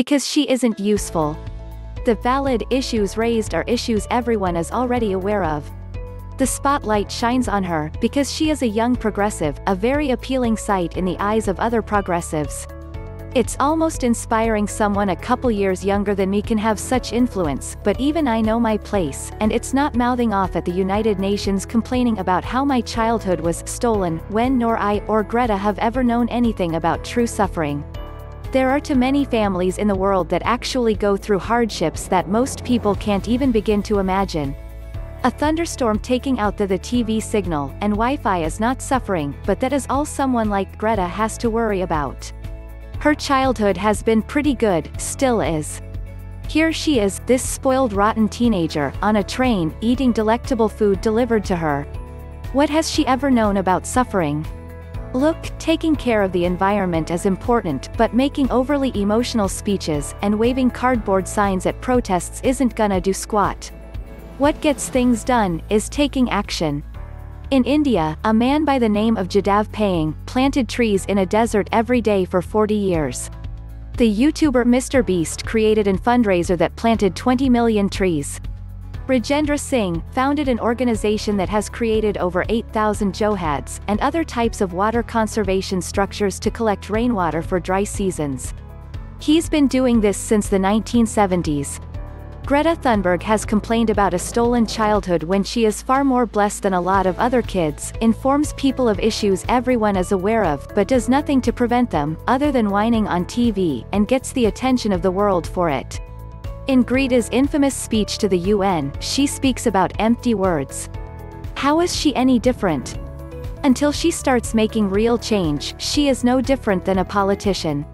Because she isn't useful. The valid issues raised are issues everyone is already aware of. The spotlight shines on her, because she is a young progressive, a very appealing sight in the eyes of other progressives. It's almost inspiring someone a couple years younger than me can have such influence, but even I know my place, and it's not mouthing off at the United Nations complaining about how my childhood was stolen, when nor I or Greta have ever known anything about true suffering. There are too many families in the world that actually go through hardships that most people can't even begin to imagine. A thunderstorm taking out the, the TV signal, and Wi-Fi is not suffering, but that is all someone like Greta has to worry about. Her childhood has been pretty good, still is. Here she is, this spoiled rotten teenager, on a train, eating delectable food delivered to her. What has she ever known about suffering? Look, taking care of the environment is important, but making overly emotional speeches, and waving cardboard signs at protests isn't gonna do squat. What gets things done, is taking action. In India, a man by the name of Jadav Payeng, planted trees in a desert every day for 40 years. The YouTuber Mr. Beast created a fundraiser that planted 20 million trees. Rajendra Singh, founded an organization that has created over 8,000 johads, and other types of water conservation structures to collect rainwater for dry seasons. He's been doing this since the 1970s, Greta Thunberg has complained about a stolen childhood when she is far more blessed than a lot of other kids, informs people of issues everyone is aware of but does nothing to prevent them, other than whining on TV, and gets the attention of the world for it. In Greta's infamous speech to the UN, she speaks about empty words. How is she any different? Until she starts making real change, she is no different than a politician.